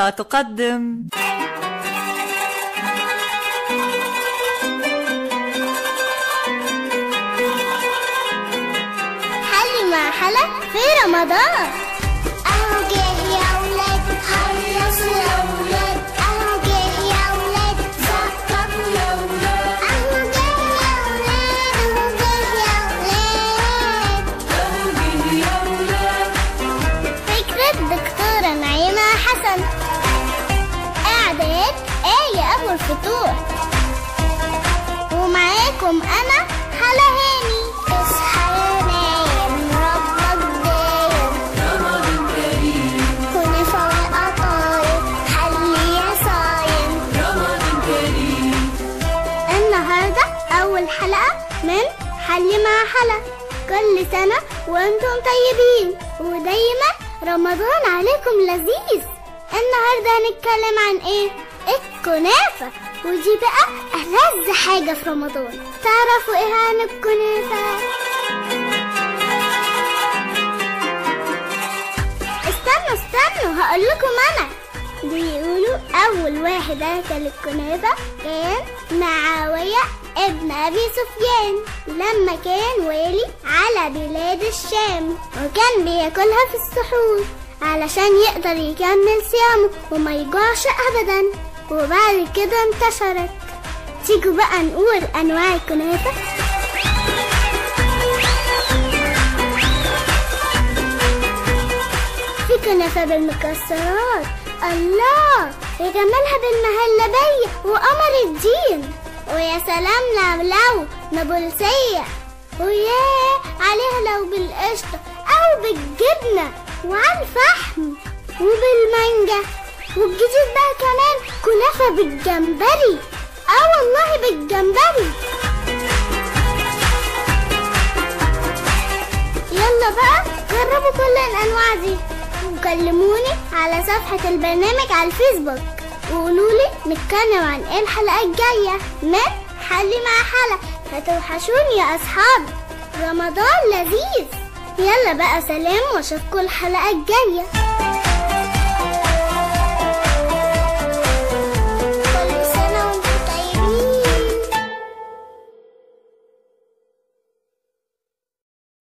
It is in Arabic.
تقدم. حلي مع حلا في رمضان؟ أهو جه يا ولاد الفتوح ومعاكم أنا حلا هاني. اصحى يا نايم ربك دايم. كوني فوق قطايف حلي يا صايم. النهاردة أول حلقة من حلي مع حلا. كل سنة وأنتم طيبين. ودايما رمضان عليكم لذيذ. النهاردة هنتكلم عن إيه؟ الكنافة. ودي بقى ألذ حاجة في رمضان. تعرفوا إيه عن الكنافة؟ استنوا استنوا هقول لكم أنا. بيقولوا أول واحد أكل الكنافة كان معاوية ابن أبي سفيان لما كان والي على بلاد الشام وكان بياكلها في السحور علشان يقدر يكمل صيامه وما يجوعش ابدا. وبعد كده انتشرت. تيجوا بقى نقول أنواع الكنافة. في كنافة بالمكسرات. الله! يا جمالها بالمهلبية وقمر الدين. ويا سلام لو نابلسية. وياه! عليها لو بالقشطة أو بالجبنة وعلى الفحم وبالمانجا. والجديد بقى كمان كنافة بالجمبري. آه والله بالجمبري. يلا بقى جربوا كل الأنواع دي. وكلموني على صفحة البرنامج على الفيسبوك. وقولولي نتكلم عن إيه الحلقة الجاية. من حلي مع حلا هتوحشوني يا اصحابي رمضان لذيذ. يلا بقى سلام وأشوفكم الحلقة الجاية.